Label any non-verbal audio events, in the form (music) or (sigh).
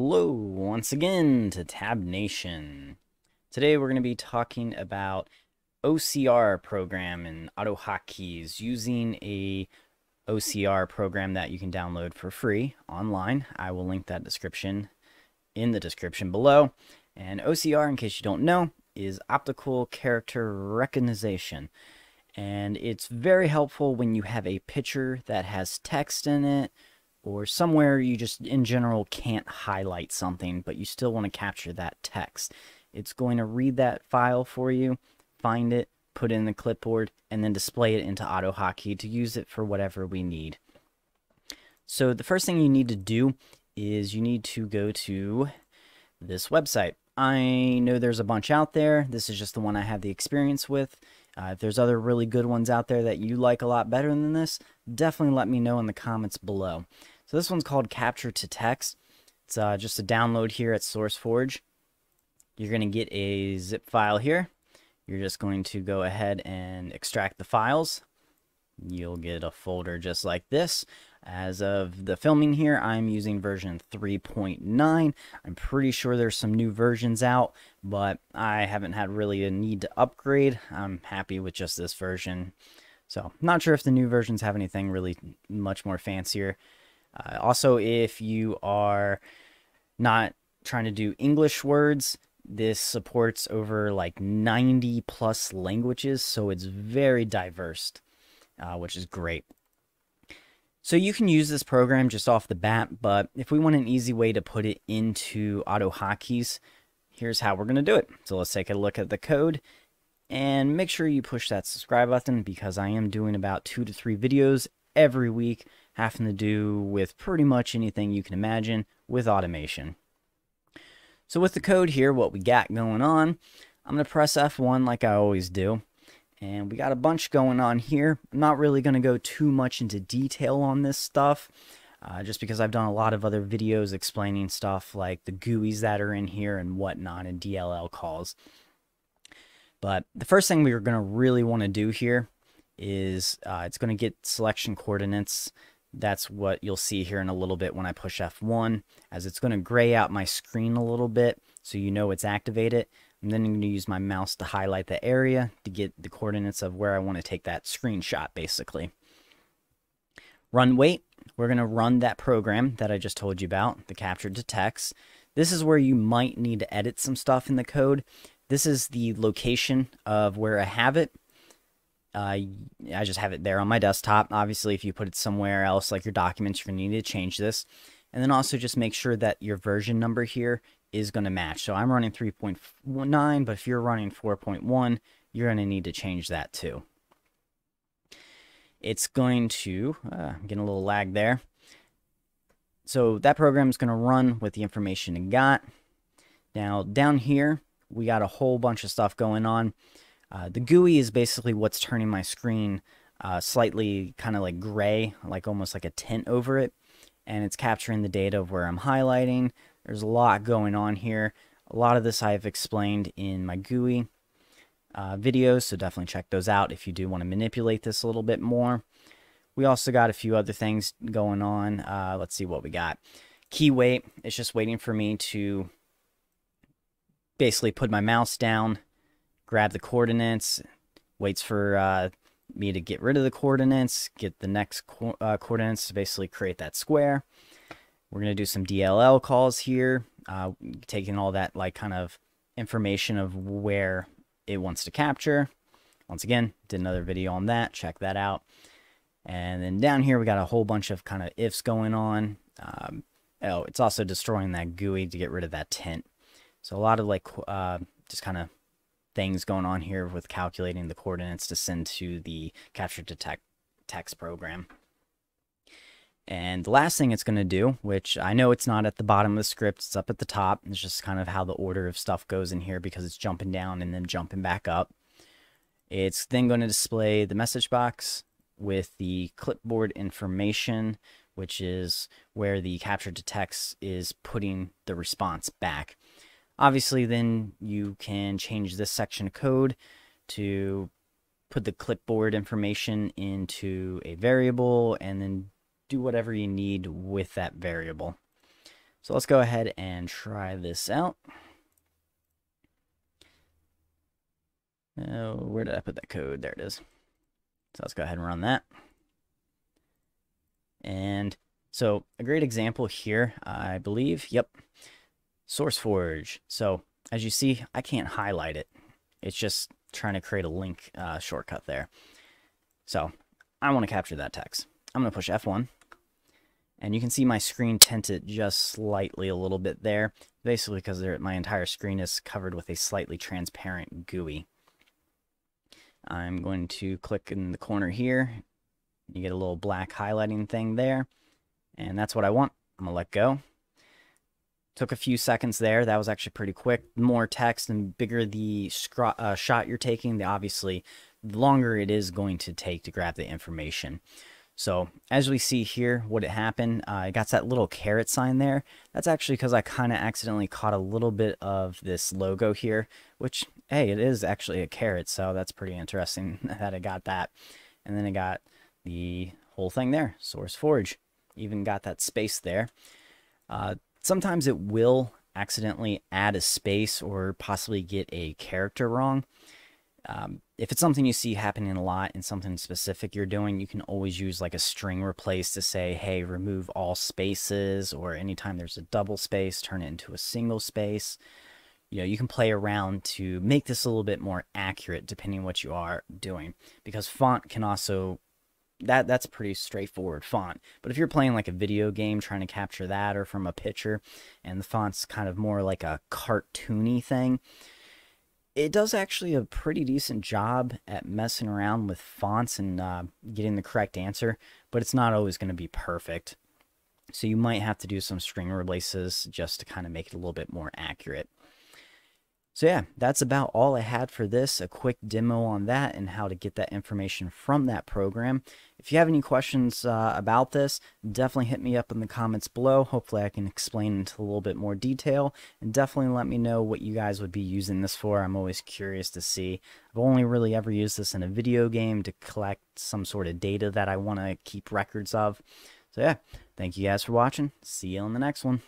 Hello, once again to Tab Nation. Today we're going to be talking about OCR program and AutoHotkeys using a OCR program that you can download for free online. I will link that description in the description below. And OCR, in case you don't know, is optical character recognition. And it's very helpful when you have a picture that has text in it or somewhere you just in general can't highlight something, but you still want to capture that text. It's going to read that file for you, find it, put it in the clipboard, and then display it into AutoHotkey to use it for whatever we need. So the first thing you need to do is you need to go to this website. I know there's a bunch out there. This is just the one I have the experience with. Uh, if there's other really good ones out there that you like a lot better than this, definitely let me know in the comments below. So this one's called Capture2Text. It's uh, just a download here at SourceForge. You're going to get a zip file here. You're just going to go ahead and extract the files. You'll get a folder just like this. As of the filming here, I'm using version 3.9. I'm pretty sure there's some new versions out, but I haven't had really a need to upgrade. I'm happy with just this version. So, not sure if the new versions have anything really much more fancier. Uh, also, if you are not trying to do English words, this supports over like 90 plus languages, so it's very diverse, uh, which is great. So you can use this program just off the bat, but if we want an easy way to put it into AutoHotkeys, here's how we're going to do it. So let's take a look at the code and make sure you push that subscribe button because I am doing about two to three videos every week having to do with pretty much anything you can imagine with automation. So with the code here, what we got going on, I'm going to press F1 like I always do. And we got a bunch going on here. I'm not really going to go too much into detail on this stuff. Uh, just because I've done a lot of other videos explaining stuff like the GUIs that are in here and whatnot and DLL calls. But the first thing we are going to really want to do here is uh, it's going to get selection coordinates that's what you'll see here in a little bit when I push F1 as it's going to gray out my screen a little bit so you know it's activated. I'm then going to use my mouse to highlight the area to get the coordinates of where I want to take that screenshot basically. Run wait. We're going to run that program that I just told you about, the Capture2Text. This is where you might need to edit some stuff in the code. This is the location of where I have it. Uh, I just have it there on my desktop. Obviously, if you put it somewhere else, like your documents, you're going to need to change this. And then also just make sure that your version number here is going to match. So I'm running 3.9, but if you're running 4.1, you're going to need to change that too. It's going to, uh, a little lag there. So that program is going to run with the information it got. Now down here, we got a whole bunch of stuff going on. Uh, the GUI is basically what's turning my screen uh, slightly kind of like gray, like almost like a tint over it. And it's capturing the data of where I'm highlighting. There's a lot going on here. A lot of this I've explained in my GUI uh, videos, so definitely check those out if you do want to manipulate this a little bit more. We also got a few other things going on. Uh, let's see what we got. KeyWait, it's just waiting for me to basically put my mouse down grab the coordinates, waits for uh, me to get rid of the coordinates, get the next co uh, coordinates to basically create that square. We're going to do some DLL calls here, uh, taking all that like kind of information of where it wants to capture. Once again, did another video on that. Check that out. And then down here, we got a whole bunch of kind of ifs going on. Um, oh, it's also destroying that GUI to get rid of that tint. So a lot of like uh, just kind of things going on here with calculating the coordinates to send to the capture to text program. And the last thing it's going to do, which I know it's not at the bottom of the script, it's up at the top. It's just kind of how the order of stuff goes in here because it's jumping down and then jumping back up. It's then going to display the message box with the clipboard information, which is where the Capture2Text is putting the response back. Obviously, then you can change this section of code to put the clipboard information into a variable and then do whatever you need with that variable. So let's go ahead and try this out. Oh, where did I put that code? There it is. So let's go ahead and run that. And so a great example here, I believe, yep, SourceForge. So as you see, I can't highlight it. It's just trying to create a link uh, shortcut there. So I want to capture that text. I'm going to push F1. And you can see my screen tinted just slightly a little bit there, basically because my entire screen is covered with a slightly transparent GUI. I'm going to click in the corner here. You get a little black highlighting thing there. And that's what I want. I'm going to let go. Took a few seconds there. That was actually pretty quick. more text and bigger the uh, shot you're taking, the obviously the longer it is going to take to grab the information. So as we see here, what it happened, uh, I got that little carrot sign there. That's actually because I kind of accidentally caught a little bit of this logo here, which, hey, it is actually a carrot. so that's pretty interesting (laughs) that I got that. And then I got the whole thing there, SourceForge. Even got that space there. Uh, sometimes it will accidentally add a space or possibly get a character wrong. Um, if it's something you see happening a lot and something specific you're doing, you can always use like a string replace to say, hey, remove all spaces, or anytime there's a double space, turn it into a single space. You know, you can play around to make this a little bit more accurate depending what you are doing because font can also that that's a pretty straightforward font. But if you're playing like a video game trying to capture that or from a picture and the font's kind of more like a cartoony thing, it does actually a pretty decent job at messing around with fonts and uh, getting the correct answer, but it's not always going to be perfect. So you might have to do some string replaces just to kind of make it a little bit more accurate. So yeah, that's about all I had for this, a quick demo on that and how to get that information from that program. If you have any questions uh, about this, definitely hit me up in the comments below. Hopefully I can explain into a little bit more detail and definitely let me know what you guys would be using this for. I'm always curious to see. I've only really ever used this in a video game to collect some sort of data that I want to keep records of. So yeah, thank you guys for watching. See you on the next one.